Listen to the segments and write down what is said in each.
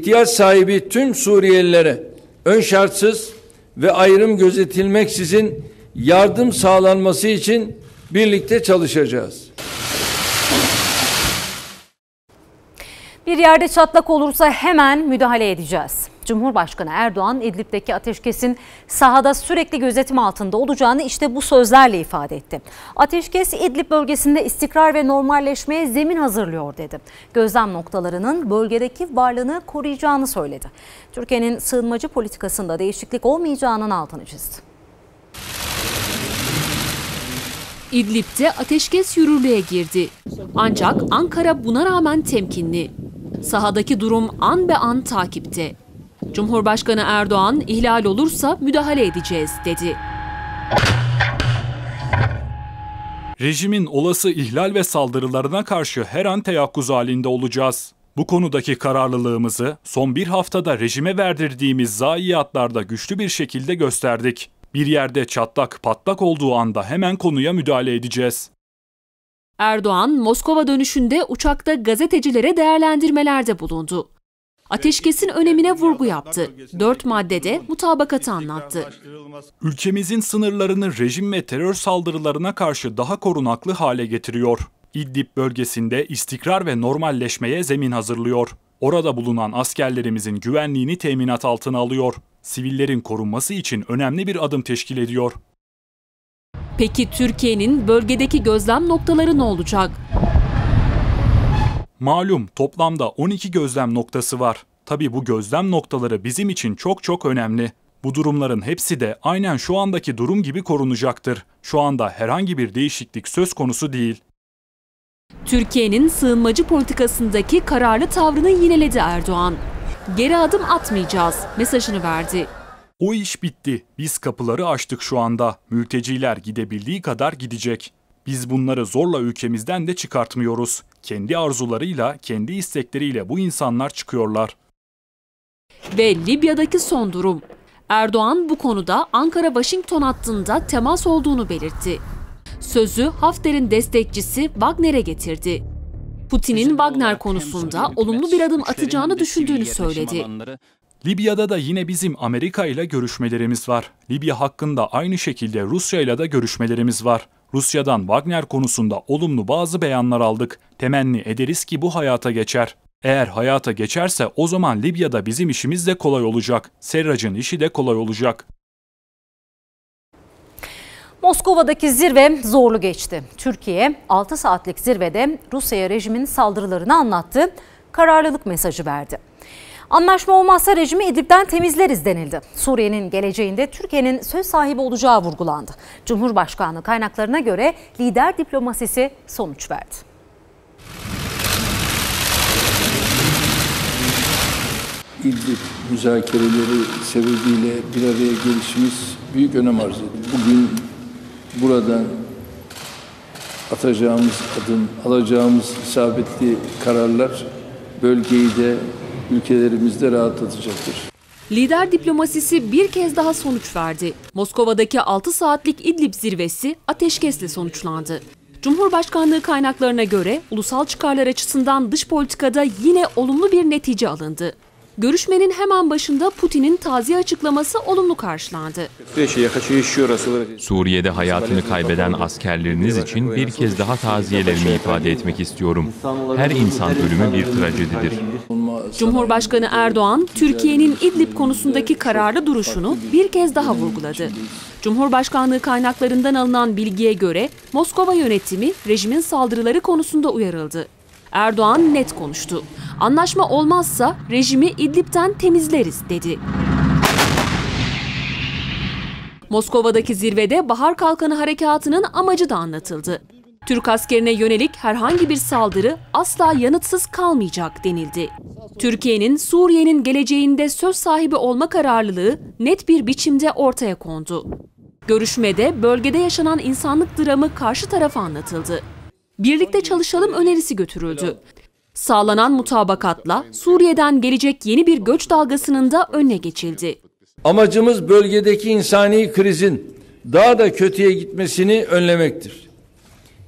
İhtiyaç sahibi tüm Suriyelilere ön şartsız ve ayrım gözetilmeksizin yardım sağlanması için birlikte çalışacağız. Bir yerde çatlak olursa hemen müdahale edeceğiz. Cumhurbaşkanı Erdoğan İdlib'deki ateşkesin sahada sürekli gözetim altında olacağını işte bu sözlerle ifade etti. Ateşkes İdlib bölgesinde istikrar ve normalleşmeye zemin hazırlıyor dedi. Gözlem noktalarının bölgedeki varlığını koruyacağını söyledi. Türkiye'nin sığınmacı politikasında değişiklik olmayacağının altını çizdi. İdlib'de ateşkes yürürlüğe girdi. Ancak Ankara buna rağmen temkinli. Sahadaki durum an be an takipte. Cumhurbaşkanı Erdoğan ihlal olursa müdahale edeceğiz dedi. Rejimin olası ihlal ve saldırılarına karşı her an teyakkuz halinde olacağız. Bu konudaki kararlılığımızı son bir haftada rejime verdirdiğimiz zayiatlarda güçlü bir şekilde gösterdik. Bir yerde çatlak patlak olduğu anda hemen konuya müdahale edeceğiz. Erdoğan, Moskova dönüşünde uçakta gazetecilere değerlendirmelerde bulundu. Ateşkesin önemine vurgu yaptı. Dört maddede mutabakatı anlattı. Ülkemizin sınırlarını rejim ve terör saldırılarına karşı daha korunaklı hale getiriyor. İdlib bölgesinde istikrar ve normalleşmeye zemin hazırlıyor. Orada bulunan askerlerimizin güvenliğini teminat altına alıyor. Sivillerin korunması için önemli bir adım teşkil ediyor. Peki Türkiye'nin bölgedeki gözlem noktaları ne olacak? Malum toplamda 12 gözlem noktası var. Tabi bu gözlem noktaları bizim için çok çok önemli. Bu durumların hepsi de aynen şu andaki durum gibi korunacaktır. Şu anda herhangi bir değişiklik söz konusu değil. Türkiye'nin sığınmacı politikasındaki kararlı tavrını yineledi Erdoğan. Geri adım atmayacağız mesajını verdi. O iş bitti. Biz kapıları açtık şu anda. Mülteciler gidebildiği kadar gidecek. Biz bunları zorla ülkemizden de çıkartmıyoruz. Kendi arzularıyla, kendi istekleriyle bu insanlar çıkıyorlar. Ve Libya'daki son durum. Erdoğan bu konuda Ankara-Washington hattında temas olduğunu belirtti. Sözü Hafter'in destekçisi Wagner'e getirdi. Putin'in Wagner konusunda olumlu bir adım atacağını düşündüğünü söyledi. Libya'da da yine bizim Amerika ile görüşmelerimiz var. Libya hakkında aynı şekilde Rusya ile de görüşmelerimiz var. Rusya'dan Wagner konusunda olumlu bazı beyanlar aldık. Temenni ederiz ki bu hayata geçer. Eğer hayata geçerse o zaman Libya'da bizim işimiz de kolay olacak. Serrac'ın işi de kolay olacak. Moskova'daki zirve zorlu geçti. Türkiye 6 saatlik zirvede Rusya'ya rejimin saldırılarını anlattı, kararlılık mesajı verdi. Anlaşma olmazsa rejimi İdlib'den temizleriz denildi. Suriye'nin geleceğinde Türkiye'nin söz sahibi olacağı vurgulandı. Cumhurbaşkanlığı kaynaklarına göre lider diplomasisi sonuç verdi. İdlib müzakereleri sebebiyle bir araya gelişimiz büyük önem arz ediyor. Bugün buradan atacağımız adım, alacağımız isabetli kararlar bölgeyi de ülkelerimizde rahatlatacaktır. Lider diplomasisi bir kez daha sonuç verdi. Moskova'daki 6 saatlik İdlib zirvesi ateşkesle sonuçlandı. Cumhurbaşkanlığı kaynaklarına göre ulusal çıkarlar açısından dış politikada yine olumlu bir netice alındı. Görüşmenin hemen başında Putin'in taziye açıklaması olumlu karşılandı. Suriye'de hayatını kaybeden askerleriniz için bir kez daha taziyelerimi ifade etmek istiyorum. Her insan ölümü bir trajedidir. Cumhurbaşkanı Erdoğan, Türkiye'nin İdlib konusundaki kararlı duruşunu bir kez daha vurguladı. Cumhurbaşkanlığı kaynaklarından alınan bilgiye göre Moskova yönetimi rejimin saldırıları konusunda uyarıldı. Erdoğan net konuştu. Anlaşma olmazsa rejimi İdlib'den temizleriz dedi. Moskova'daki zirvede Bahar Kalkanı Harekatı'nın amacı da anlatıldı. Türk askerine yönelik herhangi bir saldırı asla yanıtsız kalmayacak denildi. Türkiye'nin Suriye'nin geleceğinde söz sahibi olma kararlılığı net bir biçimde ortaya kondu. Görüşmede bölgede yaşanan insanlık dramı karşı tarafa anlatıldı. Birlikte çalışalım önerisi götürüldü. Sağlanan mutabakatla Suriye'den gelecek yeni bir göç dalgasının da önüne geçildi. Amacımız bölgedeki insani krizin daha da kötüye gitmesini önlemektir.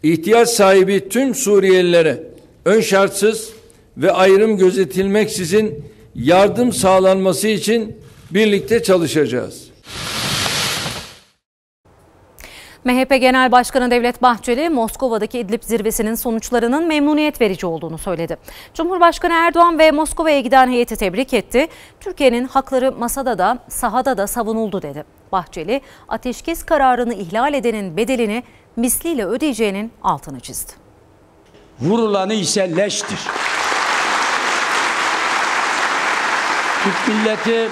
İhtiyaç sahibi tüm Suriyelilere ön şartsız ve ayrım gözetilmeksizin yardım sağlanması için birlikte çalışacağız. MHP Genel Başkanı Devlet Bahçeli, Moskova'daki İdlib zirvesinin sonuçlarının memnuniyet verici olduğunu söyledi. Cumhurbaşkanı Erdoğan ve Moskova'ya giden heyeti tebrik etti. Türkiye'nin hakları masada da sahada da savunuldu dedi. Bahçeli, ateşkes kararını ihlal edenin bedelini misliyle ödeyeceğinin altını çizdi. Vurulanı ise leştir. Türk milleti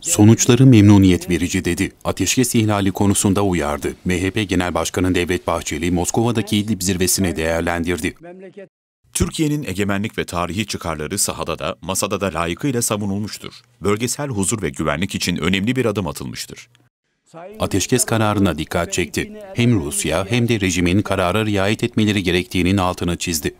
Sonuçları memnuniyet verici dedi. Ateşkes ihlali konusunda uyardı. MHP Genel Başkanı Devlet Bahçeli Moskova'daki İdlib zirvesini değerlendirdi. Türkiye'nin egemenlik ve tarihi çıkarları sahada da masada da layıkıyla savunulmuştur. Bölgesel huzur ve güvenlik için önemli bir adım atılmıştır. Ateşkes kararına dikkat çekti. Hem Rusya hem de rejimin karara riayet etmeleri gerektiğinin altını çizdi.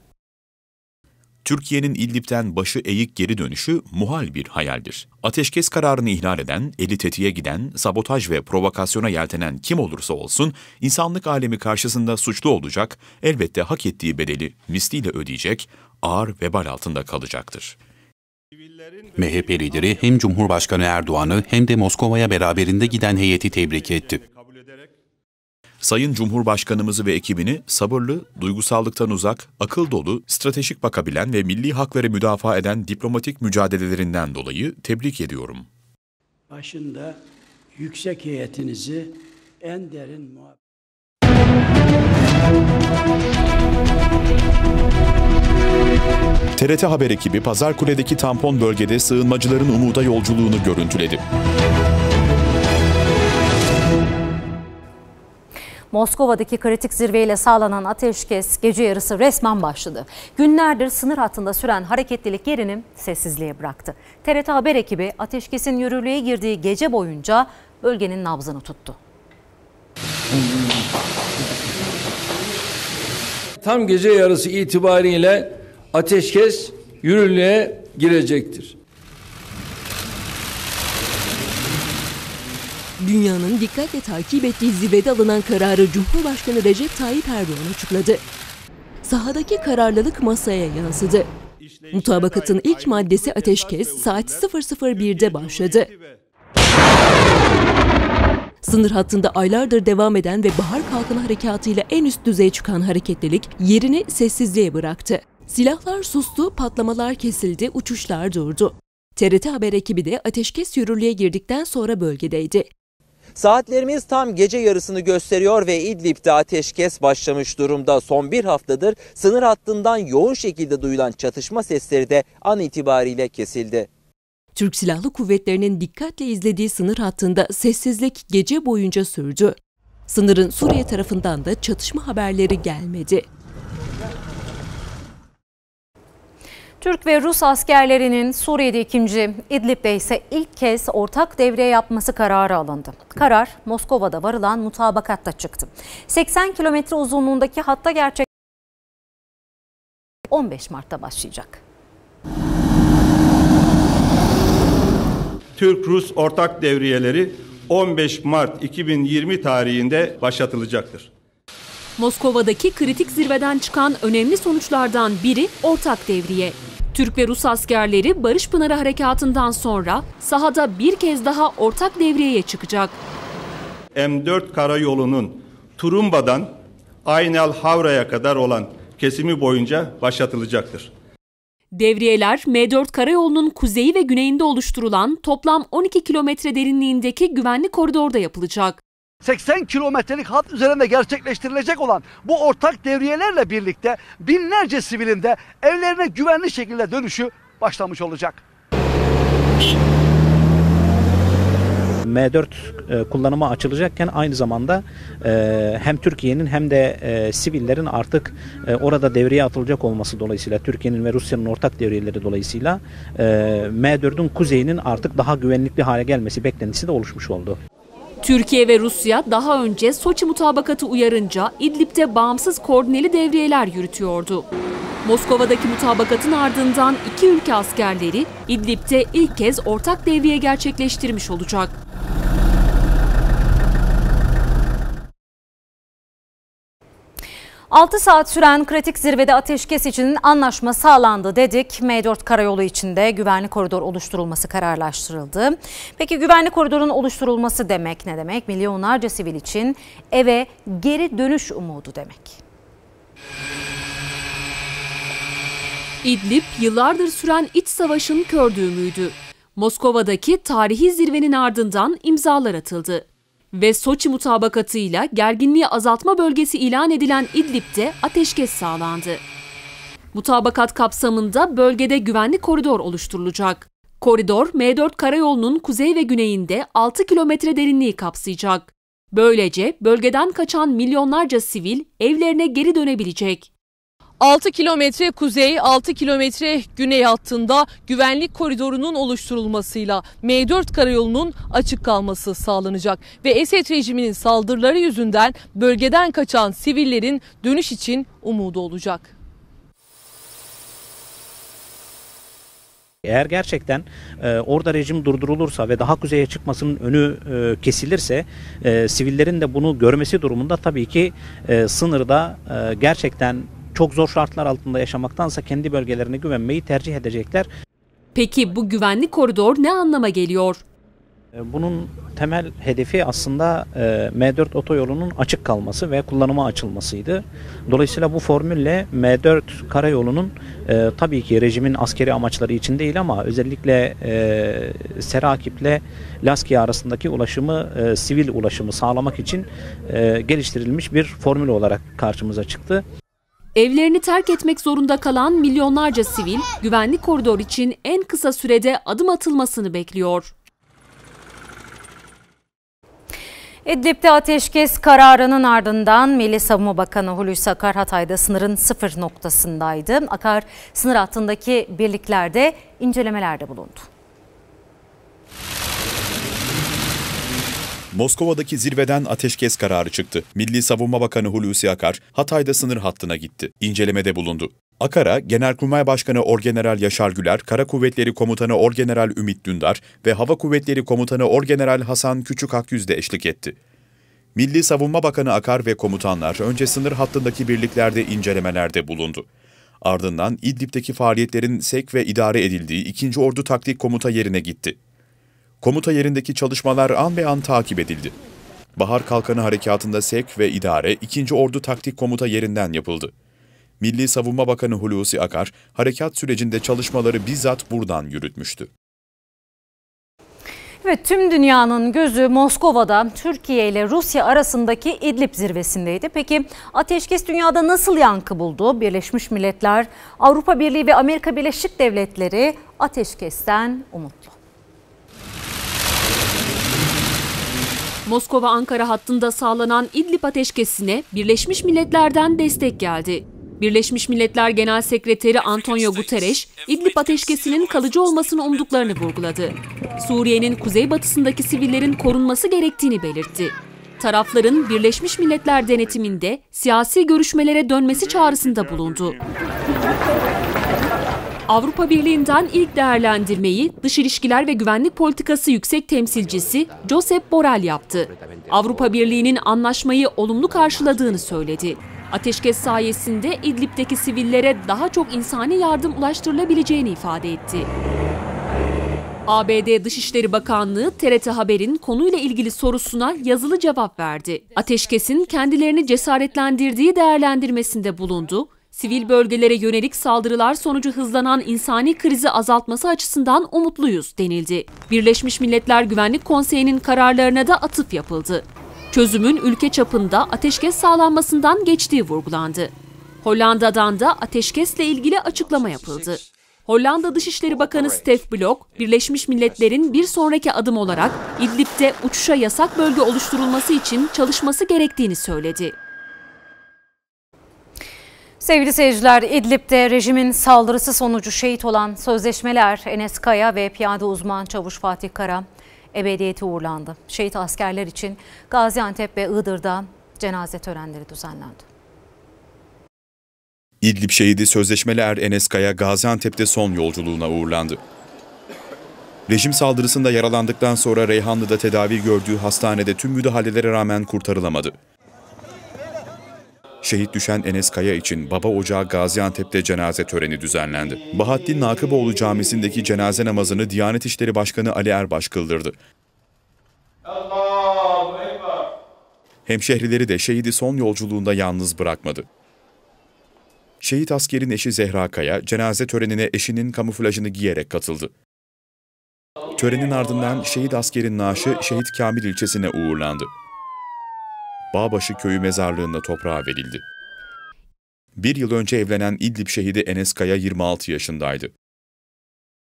Türkiye'nin İdlib'den başı eğik geri dönüşü muhal bir hayaldir. Ateşkes kararını ihlal eden, eli tetiğe giden, sabotaj ve provokasyona yeltenen kim olursa olsun, insanlık alemi karşısında suçlu olacak, elbette hak ettiği bedeli misliyle ödeyecek, ağır vebal altında kalacaktır. MHP lideri hem Cumhurbaşkanı Erdoğan'ı hem de Moskova'ya beraberinde giden heyeti tebrik etti. Sayın Cumhurbaşkanımızı ve ekibini sabırlı, duygusallıktan uzak, akıl dolu, stratejik bakabilen ve milli hakları müdafaa eden diplomatik mücadelelerinden dolayı tebrik ediyorum. başında yüksek heyetinizi en derin muhabbet TRT Haber ekibi Pazarkule'deki tampon bölgede sığınmacıların umuda yolculuğunu görüntüledi. Moskova'daki kritik zirveyle sağlanan ateşkes gece yarısı resmen başladı. Günlerdir sınır hattında süren hareketlilik yerini sessizliğe bıraktı. TRT Haber ekibi ateşkesin yürürlüğe girdiği gece boyunca bölgenin nabzını tuttu. Tam gece yarısı itibariyle ateşkes yürürlüğe girecektir. Dünyanın dikkatle takip ettiği zirvede alınan kararı Cumhurbaşkanı Recep Tayyip Erdoğan açıkladı. Sahadaki kararlılık masaya yansıdı. Mutabakatın ilk maddesi ateşkes saat 001'de başladı. Sınır hattında aylardır devam eden ve Bahar Kalkını Harekatı'yla en üst düzeye çıkan hareketlilik yerini sessizliğe bıraktı. Silahlar sustu, patlamalar kesildi, uçuşlar durdu. TRT Haber ekibi de ateşkes yürürlüğe girdikten sonra bölgedeydi. Saatlerimiz tam gece yarısını gösteriyor ve İdlib'de ateşkes başlamış durumda. Son bir haftadır sınır hattından yoğun şekilde duyulan çatışma sesleri de an itibariyle kesildi. Türk Silahlı Kuvvetleri'nin dikkatle izlediği sınır hattında sessizlik gece boyunca sürdü. Sınırın Suriye tarafından da çatışma haberleri gelmedi. Türk ve Rus askerlerinin Suriye'de ikinci, İdlib'de ise ilk kez ortak devre yapması kararı alındı. Karar Moskova'da varılan mutabakatta çıktı. 80 kilometre uzunluğundaki hatta gerçek 15 Mart'ta başlayacak. Türk-Rus ortak devriyeleri 15 Mart 2020 tarihinde başlatılacaktır. Moskova'daki kritik zirveden çıkan önemli sonuçlardan biri ortak devriye. Türk ve Rus askerleri Barış Pınarı Harekatı'ndan sonra sahada bir kez daha ortak devriyeye çıkacak. M4 karayolunun Turumba'dan Aynal Havra'ya kadar olan kesimi boyunca başlatılacaktır. Devriyeler M4 karayolunun kuzeyi ve güneyinde oluşturulan toplam 12 kilometre derinliğindeki güvenli koridorda yapılacak. 80 kilometrelik hat üzerinde gerçekleştirilecek olan bu ortak devriyelerle birlikte binlerce sivilin de evlerine güvenli şekilde dönüşü başlamış olacak. M4 e, kullanıma açılacakken aynı zamanda e, hem Türkiye'nin hem de e, sivillerin artık orada devreye atılacak olması dolayısıyla Türkiye'nin ve Rusya'nın ortak devriyeleri dolayısıyla e, M4'ün kuzeyinin artık daha güvenlikli hale gelmesi beklentisi de oluşmuş oldu. Türkiye ve Rusya daha önce Soçi mutabakatı uyarınca İdlib'de bağımsız koordineli devriyeler yürütüyordu. Moskova'daki mutabakatın ardından iki ülke askerleri İdlib'de ilk kez ortak devriye gerçekleştirmiş olacak. 6 saat süren kritik zirvede ateşkes için anlaşma sağlandı dedik. M4 karayolu içinde güvenli koridor oluşturulması kararlaştırıldı. Peki güvenli koridorun oluşturulması demek ne demek? Milyonlarca sivil için eve geri dönüş umudu demek. İdlib yıllardır süren iç savaşın kör düğümüydü. Moskova'daki tarihi zirvenin ardından imzalar atıldı. Ve Soçi mutabakatıyla gerginliği azaltma bölgesi ilan edilen İdlib'de ateşkes sağlandı. Mutabakat kapsamında bölgede güvenli koridor oluşturulacak. Koridor M4 karayolunun kuzey ve güneyinde 6 kilometre derinliği kapsayacak. Böylece bölgeden kaçan milyonlarca sivil evlerine geri dönebilecek. 6 kilometre kuzey, 6 kilometre güney hattında güvenlik koridorunun oluşturulmasıyla M4 karayolunun açık kalması sağlanacak ve Esed rejiminin saldırıları yüzünden bölgeden kaçan sivillerin dönüş için umudu olacak. Eğer gerçekten e, orada rejim durdurulursa ve daha kuzeye çıkmasının önü e, kesilirse e, sivillerin de bunu görmesi durumunda tabii ki e, sınırda e, gerçekten çok zor şartlar altında yaşamaktansa kendi bölgelerine güvenmeyi tercih edecekler. Peki bu güvenlik koridor ne anlama geliyor? E, bunun temel hedefi aslında e, M4 otoyolunun açık kalması ve kullanıma açılmasıydı. Dolayısıyla bu formülle M4 karayolunun e, tabii ki rejimin askeri amaçları için değil ama özellikle e, Serakip'le Laskiye arasındaki ulaşımı, e, sivil ulaşımı sağlamak için e, geliştirilmiş bir formül olarak karşımıza çıktı. Evlerini terk etmek zorunda kalan milyonlarca sivil güvenlik koridor için en kısa sürede adım atılmasını bekliyor. İdlib'de ateşkes kararının ardından Milli Savunma Bakanı Hulusi Akar Hatay'da sınırın sıfır noktasındaydı. Akar sınır hattındaki birliklerde incelemelerde bulundu. Moskova'daki zirveden ateşkes kararı çıktı. Milli Savunma Bakanı Hulusi Akar, Hatay'da sınır hattına gitti. İncelemede bulundu. Akar'a Genelkurmay Başkanı Orgeneral Yaşar Güler, Kara Kuvvetleri Komutanı Orgeneral Ümit Dündar ve Hava Kuvvetleri Komutanı Orgeneral Hasan Küçük Akyüz de eşlik etti. Milli Savunma Bakanı Akar ve komutanlar önce sınır hattındaki birliklerde incelemelerde bulundu. Ardından İdlib'deki faaliyetlerin sek ve idare edildiği 2. Ordu Taktik Komuta yerine gitti. Komuta yerindeki çalışmalar an be an takip edildi. Bahar Kalkanı Harekatı'nda sek ve idare 2. Ordu Taktik Komuta yerinden yapıldı. Milli Savunma Bakanı Hulusi Akar, harekat sürecinde çalışmaları bizzat buradan yürütmüştü. Evet tüm dünyanın gözü Moskova'da Türkiye ile Rusya arasındaki İdlib zirvesindeydi. Peki ateşkes dünyada nasıl yankı buldu? Birleşmiş Milletler, Avrupa Birliği ve Amerika Birleşik Devletleri ateşkesten umutlu. Moskova-Ankara hattında sağlanan İdlib ateşkesine Birleşmiş Milletler'den destek geldi. Birleşmiş Milletler Genel Sekreteri Antonio Guterres, İdlib ateşkesinin kalıcı olmasını umduklarını vurguladı. Suriye'nin kuzeybatısındaki sivillerin korunması gerektiğini belirtti. Tarafların Birleşmiş Milletler denetiminde siyasi görüşmelere dönmesi çağrısında bulundu. Avrupa Birliği'nden ilk değerlendirmeyi Dış İlişkiler ve Güvenlik Politikası Yüksek Temsilcisi Josep Borrell yaptı. Avrupa Birliği'nin anlaşmayı olumlu karşıladığını söyledi. Ateşkes sayesinde İdlib'deki sivillere daha çok insani yardım ulaştırılabileceğini ifade etti. ABD Dışişleri Bakanlığı TRT Haber'in konuyla ilgili sorusuna yazılı cevap verdi. Ateşkesin kendilerini cesaretlendirdiği değerlendirmesinde bulundu. Sivil bölgelere yönelik saldırılar sonucu hızlanan insani krizi azaltması açısından umutluyuz denildi. Birleşmiş Milletler Güvenlik Konseyi'nin kararlarına da atıf yapıldı. Çözümün ülke çapında ateşkes sağlanmasından geçtiği vurgulandı. Hollanda'dan da ateşkesle ilgili açıklama yapıldı. Hollanda Dışişleri Bakanı Stef Blok, Birleşmiş Milletler'in bir sonraki adım olarak İdlib'de uçuşa yasak bölge oluşturulması için çalışması gerektiğini söyledi. Sevgili seyirciler, İdlib'de rejimin saldırısı sonucu şehit olan sözleşmeler Enes Kaya ve piyade uzman çavuş Fatih Kara ebediyete uğurlandı. Şehit askerler için Gaziantep ve Iğdır'da cenaze törenleri düzenlendi. İdlib şehidi sözleşmeli er Enes Kaya Gaziantep'te son yolculuğuna uğurlandı. Rejim saldırısında yaralandıktan sonra Reyhanlı'da tedavi gördüğü hastanede tüm müdahalelere rağmen kurtarılamadı. Şehit düşen Enes Kaya için Baba Ocağı Gaziantep'te cenaze töreni düzenlendi. Bahattin Nakıboğlu Camisi'ndeki cenaze namazını Diyanet İşleri Başkanı Ali Erbaş kıldırdı. Hemşehrileri de şehidi son yolculuğunda yalnız bırakmadı. Şehit askerin eşi Zehra Kaya, cenaze törenine eşinin kamuflajını giyerek katıldı. Törenin ardından şehit askerin naaşı Şehit Kamil ilçesine uğurlandı. Bağbaşı köyü mezarlığında toprağa verildi. Bir yıl önce evlenen İdlib şehidi Enes Kaya 26 yaşındaydı.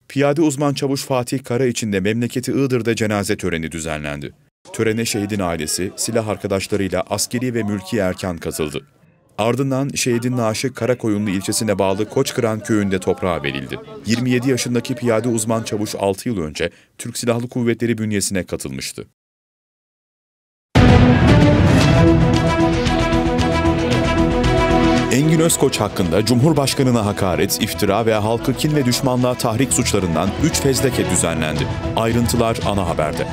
Piyade uzman çavuş Fatih Kara için de memleketi Iğdır'da cenaze töreni düzenlendi. Törene şehidin ailesi, silah arkadaşlarıyla askeri ve mülki erkan katıldı. Ardından şehidin naaşı Karakoyunlu ilçesine bağlı Koçkıran köyünde toprağa verildi. 27 yaşındaki piyade uzman çavuş 6 yıl önce Türk Silahlı Kuvvetleri bünyesine katılmıştı. Engin Özkoç hakkında Cumhurbaşkanına hakaret, iftira ve halkı kin ve düşmanlığa tahrik suçlarından 3 fezleke düzenlendi. Ayrıntılar ana haberde.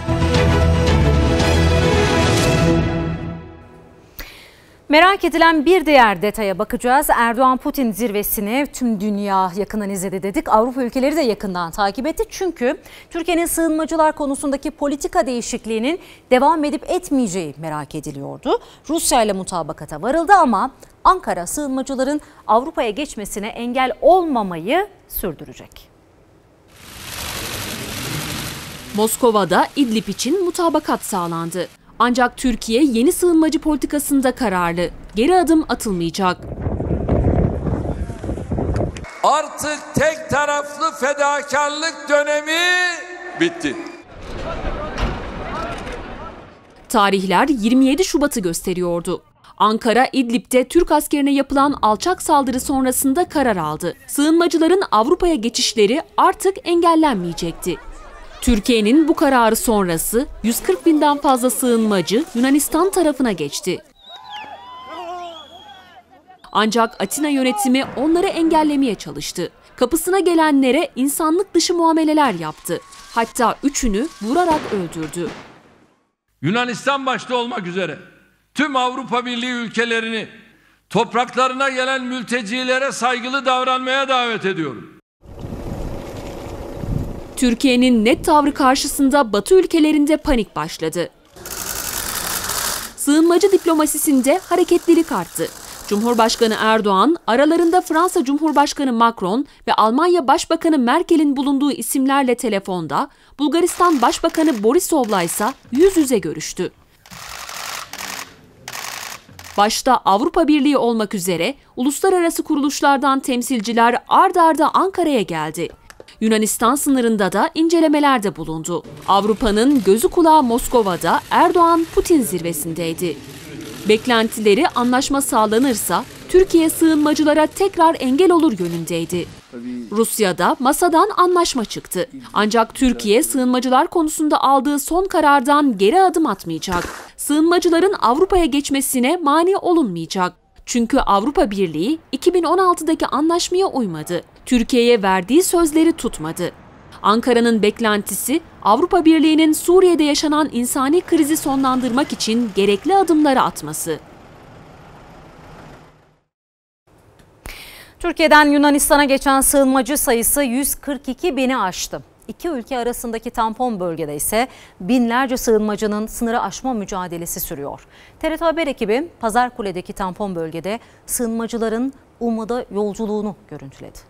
Merak edilen bir diğer detaya bakacağız. Erdoğan-Putin zirvesini tüm dünya yakından izledi dedik. Avrupa ülkeleri de yakından takip etti. Çünkü Türkiye'nin sığınmacılar konusundaki politika değişikliğinin devam edip etmeyeceği merak ediliyordu. Rusya ile mutabakata varıldı ama Ankara sığınmacıların Avrupa'ya geçmesine engel olmamayı sürdürecek. Moskova'da İdlib için mutabakat sağlandı. Ancak Türkiye yeni sığınmacı politikasında kararlı. Geri adım atılmayacak. Artık tek taraflı fedakarlık dönemi bitti. Tarihler 27 Şubat'ı gösteriyordu. Ankara, İdlib'de Türk askerine yapılan alçak saldırı sonrasında karar aldı. Sığınmacıların Avrupa'ya geçişleri artık engellenmeyecekti. Türkiye'nin bu kararı sonrası 140 binden fazla sığınmacı Yunanistan tarafına geçti. Ancak Atina yönetimi onları engellemeye çalıştı. Kapısına gelenlere insanlık dışı muameleler yaptı. Hatta üçünü vurarak öldürdü. Yunanistan başta olmak üzere tüm Avrupa Birliği ülkelerini topraklarına gelen mültecilere saygılı davranmaya davet ediyorum. Türkiye'nin net tavrı karşısında Batı ülkelerinde panik başladı. Sığınmacı diplomasisinde hareketlilik arttı. Cumhurbaşkanı Erdoğan, aralarında Fransa Cumhurbaşkanı Macron ve Almanya Başbakanı Merkel'in bulunduğu isimlerle telefonda, Bulgaristan Başbakanı Borisov'la ise yüz yüze görüştü. Başta Avrupa Birliği olmak üzere uluslararası kuruluşlardan temsilciler ard arda Ankara'ya geldi. Yunanistan sınırında da incelemelerde bulundu. Avrupa'nın gözü kulağı Moskova'da Erdoğan-Putin zirvesindeydi. Beklentileri anlaşma sağlanırsa Türkiye sığınmacılara tekrar engel olur yönündeydi. Rusya'da masadan anlaşma çıktı. Ancak Türkiye sığınmacılar konusunda aldığı son karardan geri adım atmayacak. Sığınmacıların Avrupa'ya geçmesine mani olunmayacak. Çünkü Avrupa Birliği 2016'daki anlaşmaya uymadı. Türkiye'ye verdiği sözleri tutmadı. Ankara'nın beklentisi Avrupa Birliği'nin Suriye'de yaşanan insani krizi sonlandırmak için gerekli adımları atması. Türkiye'den Yunanistan'a geçen sığınmacı sayısı 142 bini aştı. İki ülke arasındaki tampon bölgede ise binlerce sığınmacının sınırı aşma mücadelesi sürüyor. TRT Haber ekibi Pazarkule'deki tampon bölgede sığınmacıların umuda yolculuğunu görüntüledi.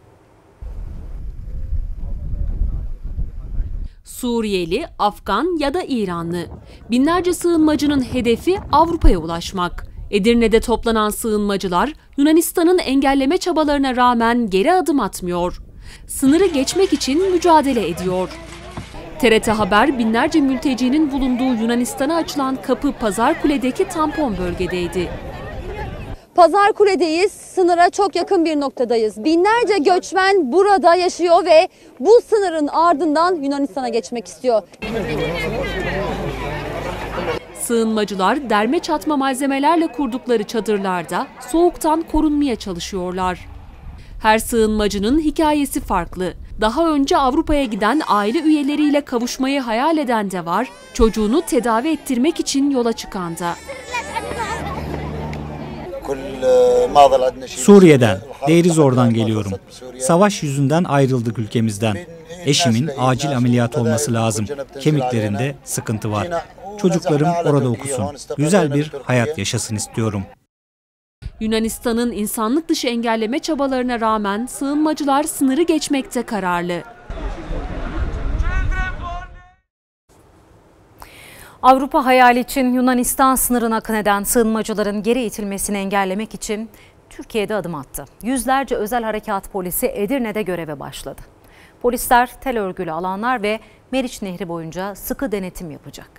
Suriyeli, Afgan ya da İranlı. Binlerce sığınmacının hedefi Avrupa'ya ulaşmak. Edirne'de toplanan sığınmacılar Yunanistan'ın engelleme çabalarına rağmen geri adım atmıyor. Sınırı geçmek için mücadele ediyor. TRT Haber binlerce mültecinin bulunduğu Yunanistan'a açılan kapı Pazarkule'deki tampon bölgedeydi. Pazarkule'deyiz. Sınıra çok yakın bir noktadayız. Binlerce göçmen burada yaşıyor ve bu sınırın ardından Yunanistan'a geçmek istiyor. Sığınmacılar derme çatma malzemelerle kurdukları çadırlarda soğuktan korunmaya çalışıyorlar. Her sığınmacının hikayesi farklı. Daha önce Avrupa'ya giden aile üyeleriyle kavuşmayı hayal eden de var, çocuğunu tedavi ettirmek için yola çıkan da. Suriye'den, Deirizor'dan geliyorum. Savaş yüzünden ayrıldık ülkemizden. Eşimin acil ameliyat olması lazım. Kemiklerinde sıkıntı var. Çocuklarım orada okusun. Güzel bir hayat yaşasın istiyorum. Yunanistan'ın insanlık dışı engelleme çabalarına rağmen sığınmacılar sınırı geçmekte kararlı. Avrupa hayali için Yunanistan sınırına akın eden sığınmacıların geri itilmesini engellemek için Türkiye'de adım attı. Yüzlerce özel harekat polisi Edirne'de göreve başladı. Polisler tel örgülü alanlar ve Meriç Nehri boyunca sıkı denetim yapacak.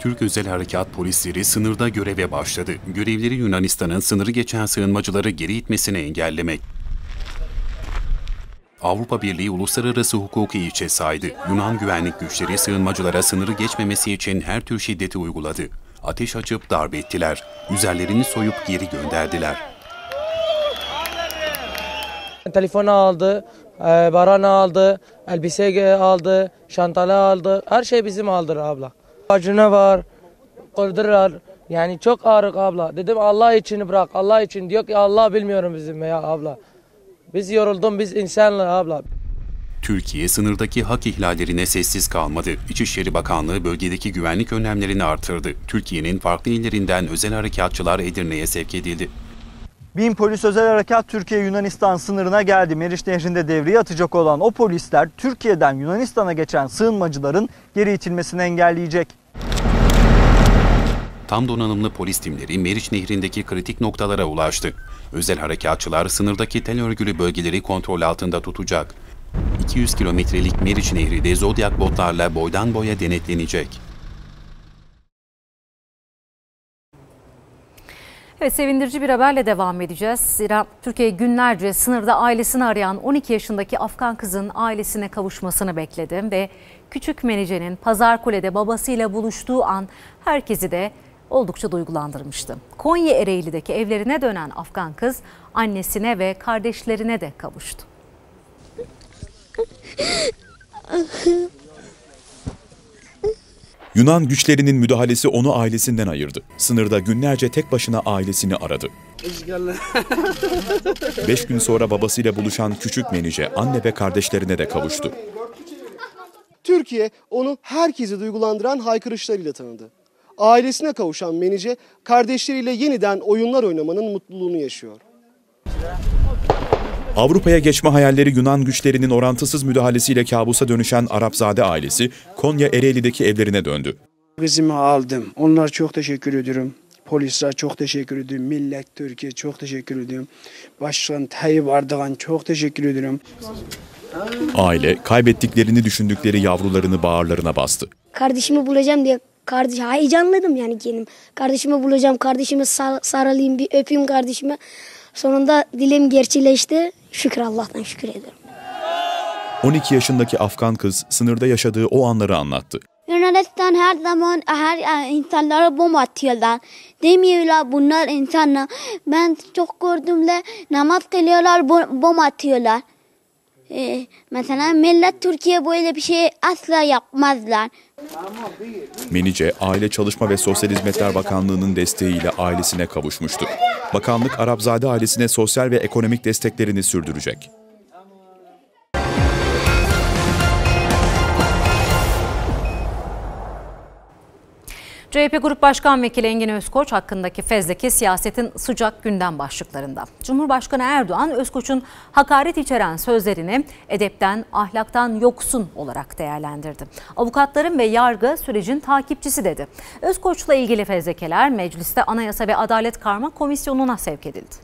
Türk Özel Harekat Polisleri sınırda göreve başladı. Görevleri Yunanistan'ın sınırı geçen sığınmacıları geri itmesini engellemek. Avrupa Birliği uluslararası hukuku içe saydı. Yunan güvenlik güçleri sığınmacılara sınırı geçmemesi için her tür şiddeti uyguladı. Ateş açıp darbe ettiler. Üzerlerini soyup geri gönderdiler. Telefonu aldı, baran aldı, elbise aldı, şantalı aldı. Her şey bizim aldı abla. Acına var, öldürürler. Yani çok ağrık abla. Dedim Allah için bırak, Allah için. Diyor ki Allah bilmiyorum bizim ya abla. Biz yoruldum, biz insanlar abla. Türkiye sınırdaki hak ihlallerine sessiz kalmadı. İçişleri Bakanlığı bölgedeki güvenlik önlemlerini artırdı. Türkiye'nin farklı illerinden özel harekatçılar Edirne'ye sevk edildi. Bin polis özel harekat Türkiye-Yunanistan sınırına geldi. Meriç Nehri'nde devreye atacak olan o polisler Türkiye'den Yunanistan'a geçen sığınmacıların geri itilmesini engelleyecek. Tam donanımlı polis timleri Meriç Nehri'ndeki kritik noktalara ulaştı. Özel harekatçılar sınırdaki tel örgülü bölgeleri kontrol altında tutacak. 200 kilometrelik Meriç Nehri de Zodiac botlarla boydan boya denetlenecek. Evet sevindirici bir haberle devam edeceğiz. Zira Türkiye günlerce sınırda ailesini arayan 12 yaşındaki Afgan kızın ailesine kavuşmasını bekledi ve küçük Menice'nin Pazarkule'de babasıyla buluştuğu an herkesi de oldukça duygulandırmıştı. Konya Ereğli'deki evlerine dönen Afgan kız annesine ve kardeşlerine de kavuştu. Yunan güçlerinin müdahalesi onu ailesinden ayırdı. Sınırda günlerce tek başına ailesini aradı. Beş gün sonra babasıyla buluşan küçük Menice anne ve kardeşlerine de kavuştu. Türkiye onu herkesi duygulandıran haykırışlarıyla tanıdı. Ailesine kavuşan Menice kardeşleriyle yeniden oyunlar oynamanın mutluluğunu yaşıyor. Avrupa'ya geçme hayalleri Yunan güçlerinin orantısız müdahalesiyle kabusa dönüşen Arapzade ailesi Konya Ereğli'deki evlerine döndü. Kızımı aldım. Onlar çok teşekkür ediyorum. Polisler çok teşekkür ediyorum. Millet Türkiye çok teşekkür ediyorum. Başkan Tayyip Erdoğan çok teşekkür ediyorum. Aile kaybettiklerini düşündükleri yavrularını bağırlarına bastı. Kardeşimi bulacağım diye kardeş heyecanladım yani kendim. Kardeşimi bulacağım, kardeşimi sar, sarılayım, bir öpeyim kardeşime. Sonunda dilim gerçekleşti. Şükür Allah'tan şükür ederim. 12 yaşındaki Afgan kız sınırda yaşadığı o anları anlattı. Yunanistan her zaman her insanlara bom atıyorlar. Demiyorlar bunlar insanlar. Ben çok gördüğümde namaz kılıyorlar bom atıyorlar. Ee, mesela millet Türkiye böyle bir şey asla yapmazlar. Menice, Aile Çalışma ve Sosyal Hizmetler Bakanlığı'nın desteğiyle ailesine kavuşmuştu. Bakanlık Arapzade ailesine sosyal ve ekonomik desteklerini sürdürecek. CHP Grup Başkan Vekili Engin Özkoç hakkındaki fezleke siyasetin sıcak gündem başlıklarında. Cumhurbaşkanı Erdoğan Özkoç'un hakaret içeren sözlerini edepten, ahlaktan yoksun olarak değerlendirdi. Avukatların ve yargı sürecin takipçisi dedi. Özkoç'la ilgili fezlekeler mecliste Anayasa ve Adalet Karma Komisyonu'na sevk edildi.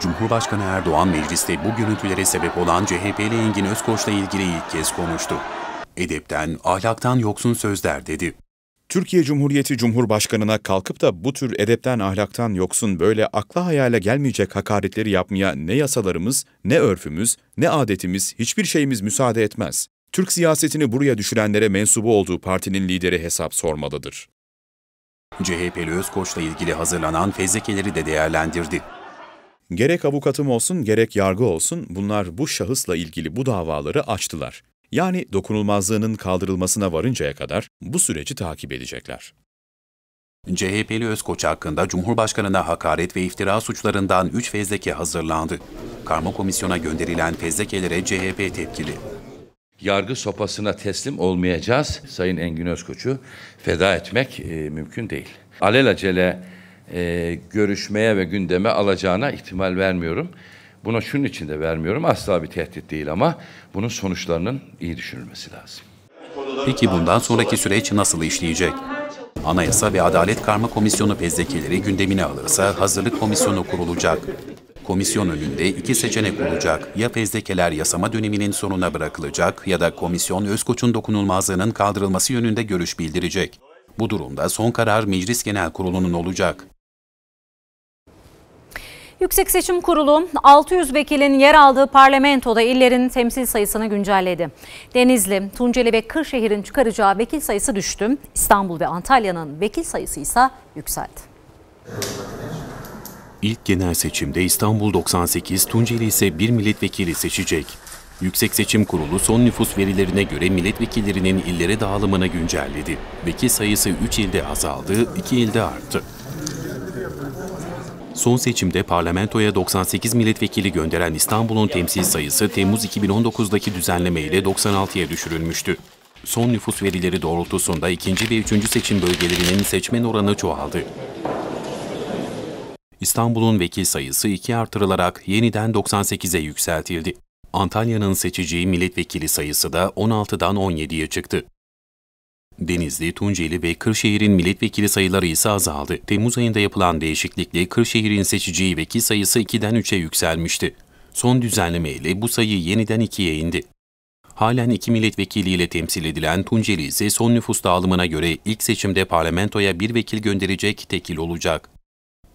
Cumhurbaşkanı Erdoğan mecliste bu görüntülere sebep olan CHP'li Engin Özkoç'la ilgili ilk kez konuştu edepten, ahlaktan yoksun sözler dedi. Türkiye Cumhuriyeti Cumhurbaşkanına kalkıp da bu tür edepten ahlaktan yoksun böyle akla hayale gelmeyecek hakaretleri yapmaya ne yasalarımız, ne örfümüz, ne adetimiz, hiçbir şeyimiz müsaade etmez. Türk siyasetini buraya düşürenlere mensubu olduğu partinin lideri hesap sormalıdır. CHP'li Özkoç'la ilgili hazırlanan fezlekeleri de değerlendirdi. Gerek avukatım olsun gerek yargı olsun bunlar bu şahısla ilgili bu davaları açtılar. Yani dokunulmazlığının kaldırılmasına varıncaya kadar bu süreci takip edecekler. CHP'li Özkoç hakkında Cumhurbaşkanı'na hakaret ve iftira suçlarından 3 fezleke hazırlandı. Karma komisyona gönderilen fezlekelere CHP tepkili. Yargı sopasına teslim olmayacağız. Sayın Engin Özkoç'u feda etmek e, mümkün değil. Alelacele e, görüşmeye ve gündeme alacağına ihtimal vermiyorum. Buna şunun için de vermiyorum. Asla bir tehdit değil ama bunun sonuçlarının iyi düşünülmesi lazım. Peki bundan sonraki süreç nasıl işleyecek? Anayasa ve Adalet Karma Komisyonu fezlekeleri gündemine alırsa hazırlık komisyonu kurulacak. Komisyon önünde iki seçenek olacak. Ya fezlekeler yasama döneminin sonuna bırakılacak ya da komisyon Özkoç'un dokunulmazlığının kaldırılması yönünde görüş bildirecek. Bu durumda son karar Meclis Genel Kurulu'nun olacak. Yüksek Seçim Kurulu 600 vekilin yer aldığı parlamentoda illerin temsil sayısını güncelledi. Denizli, Tunceli ve Kırşehir'in çıkaracağı vekil sayısı düştü. İstanbul ve Antalya'nın vekil sayısı ise yükseldi. İlk genel seçimde İstanbul 98, Tunceli ise bir milletvekili seçecek. Yüksek Seçim Kurulu son nüfus verilerine göre milletvekillerinin illere dağılımını güncelledi. Vekil sayısı 3 ilde azaldı, 2 ilde arttı. Son seçimde parlamentoya 98 milletvekili gönderen İstanbul'un temsil sayısı Temmuz 2019'daki düzenleme ile 96'ya düşürülmüştü. Son nüfus verileri doğrultusunda ikinci ve üçüncü seçim bölgelerinin seçmen oranı çoğaldı. İstanbul'un vekil sayısı 2 artırılarak yeniden 98'e yükseltildi. Antalya'nın seçeceği milletvekili sayısı da 16'dan 17'ye çıktı. Denizli, Tunceli ve Kırşehir'in milletvekili sayıları ise azaldı. Temmuz ayında yapılan değişiklikle Kırşehir'in seçeceği vekil sayısı 2'den 3'e yükselmişti. Son düzenleme ile bu sayı yeniden 2'ye indi. Halen iki milletvekiliyle temsil edilen Tunceli ise son nüfus dağılımına göre ilk seçimde parlamentoya bir vekil gönderecek tekil olacak.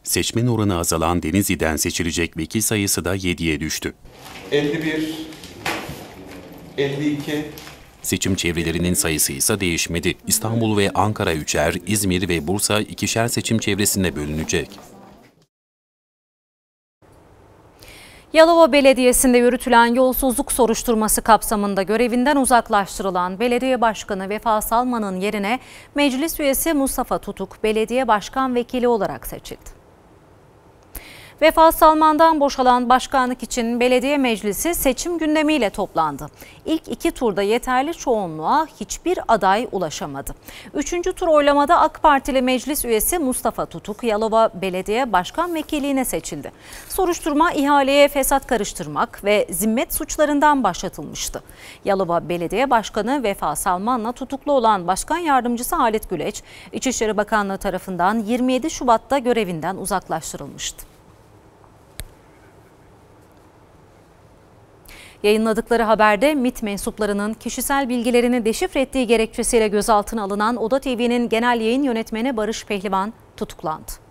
Seçmen oranı azalan Denizli'den seçilecek vekil sayısı da 7'ye düştü. 51, 52, Seçim çevrelerinin sayısı ise değişmedi. İstanbul ve Ankara üçer, İzmir ve Bursa ikişer seçim çevresinde bölünecek. Yalova Belediyesi'nde yürütülen yolsuzluk soruşturması kapsamında görevinden uzaklaştırılan Belediye Başkanı Vefa Salman'ın yerine meclis üyesi Mustafa Tutuk belediye başkan vekili olarak seçildi. Vefa Salman'dan boşalan başkanlık için belediye meclisi seçim gündemiyle toplandı. İlk iki turda yeterli çoğunluğa hiçbir aday ulaşamadı. Üçüncü tur oylamada AK Partili meclis üyesi Mustafa Tutuk Yalova Belediye Başkan Vekiliğine seçildi. Soruşturma ihaleye fesat karıştırmak ve zimmet suçlarından başlatılmıştı. Yalova Belediye Başkanı Vefa Salman'la tutuklu olan Başkan Yardımcısı Halit Güleç, İçişleri Bakanlığı tarafından 27 Şubat'ta görevinden uzaklaştırılmıştı. Yayınladıkları haberde MIT mensuplarının kişisel bilgilerini deşifre ettiği gerekçesiyle gözaltına alınan Oda TV'nin genel yayın yönetmeni Barış Pehlivan tutuklandı.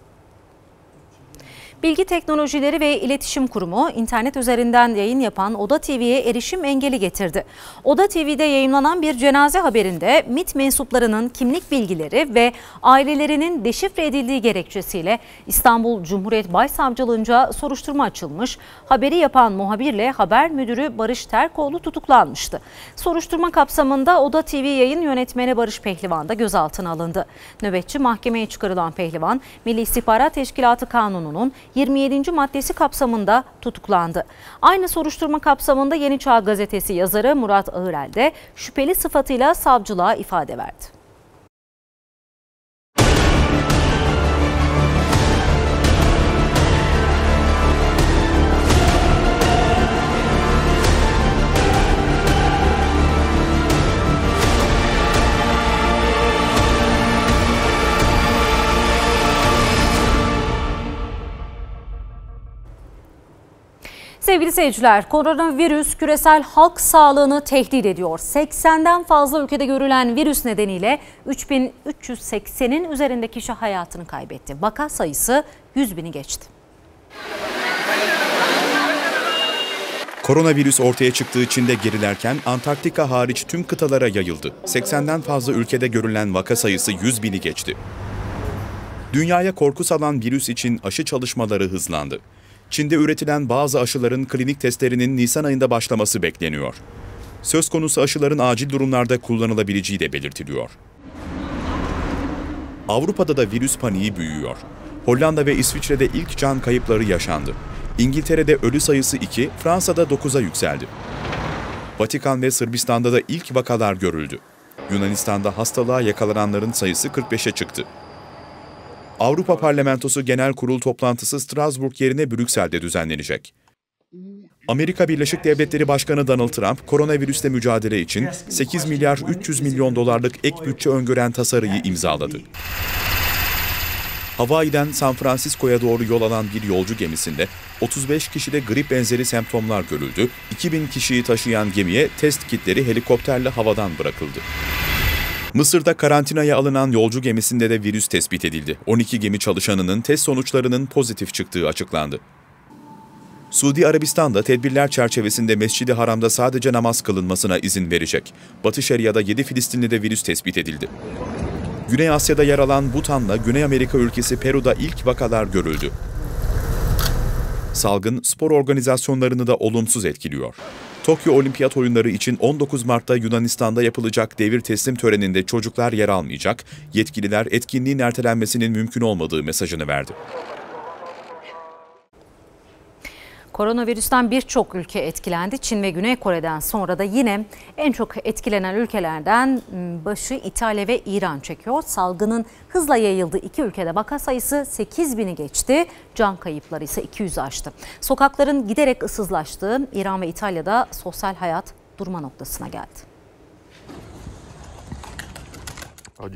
Bilgi Teknolojileri ve İletişim Kurumu internet üzerinden yayın yapan Oda TV'ye erişim engeli getirdi. Oda TV'de yayınlanan bir cenaze haberinde MIT mensuplarının kimlik bilgileri ve ailelerinin deşifre edildiği gerekçesiyle İstanbul Cumhuriyet Başsavcılığınca soruşturma açılmış. Haberi yapan muhabirle haber müdürü Barış Terkoğlu tutuklanmıştı. Soruşturma kapsamında Oda TV yayın yönetmeni Barış Pehlivan da gözaltına alındı. Nöbetçi mahkemeye çıkarılan Pehlivan, Milli İstihbarat Teşkilatı Kanunu'nun 27. maddesi kapsamında tutuklandı. Aynı soruşturma kapsamında Yeni Çağ Gazetesi yazarı Murat Ağırel de şüpheli sıfatıyla savcılığa ifade verdi. Sevgili seyirciler, koronavirüs küresel halk sağlığını tehdit ediyor. 80'den fazla ülkede görülen virüs nedeniyle 3380'in üzerinde kişi hayatını kaybetti. Vaka sayısı 100 bini geçti. Koronavirüs ortaya çıktığı Çin'de gerilerken Antarktika hariç tüm kıtalara yayıldı. 80'den fazla ülkede görülen vaka sayısı 100 bini geçti. Dünyaya korku salan virüs için aşı çalışmaları hızlandı. Çin'de üretilen bazı aşıların klinik testlerinin Nisan ayında başlaması bekleniyor. Söz konusu aşıların acil durumlarda kullanılabileceği de belirtiliyor. Avrupa'da da virüs paniği büyüyor. Hollanda ve İsviçre'de ilk can kayıpları yaşandı. İngiltere'de ölü sayısı 2, Fransa'da 9'a yükseldi. Vatikan ve Sırbistan'da da ilk vakalar görüldü. Yunanistan'da hastalığa yakalananların sayısı 45'e çıktı. Avrupa Parlamentosu Genel Kurul toplantısı Strasbourg yerine Brüksel'de düzenlenecek. Amerika Birleşik Devletleri Başkanı Donald Trump, koronavirüsle mücadele için 8 milyar 300 milyon dolarlık ek bütçe öngören tasarıyı imzaladı. Hawaii'den San Francisco'ya doğru yol alan bir yolcu gemisinde 35 kişide grip benzeri semptomlar görüldü. 2000 kişiyi taşıyan gemiye test kitleri helikopterle havadan bırakıldı. Mısır'da karantinaya alınan yolcu gemisinde de virüs tespit edildi. 12 gemi çalışanının test sonuçlarının pozitif çıktığı açıklandı. Suudi Arabistan'da tedbirler çerçevesinde Mescid-i Haram'da sadece namaz kılınmasına izin verecek. Batı Şeria'da 7 Filistinli'de virüs tespit edildi. Güney Asya'da yer alan Butan'la Güney Amerika ülkesi Peru'da ilk vakalar görüldü. Salgın spor organizasyonlarını da olumsuz etkiliyor. Tokyo Olimpiyat Oyunları için 19 Mart'ta Yunanistan'da yapılacak devir teslim töreninde çocuklar yer almayacak, yetkililer etkinliğin ertelenmesinin mümkün olmadığı mesajını verdi. Koronavirüsten birçok ülke etkilendi. Çin ve Güney Kore'den sonra da yine en çok etkilenen ülkelerden başı İtalya ve İran çekiyor. Salgının hızla yayıldığı iki ülkede vaka sayısı 8 bini geçti. Can kayıpları ise 200 aştı. Sokakların giderek ıssızlaştığı İran ve İtalya'da sosyal hayat durma noktasına geldi.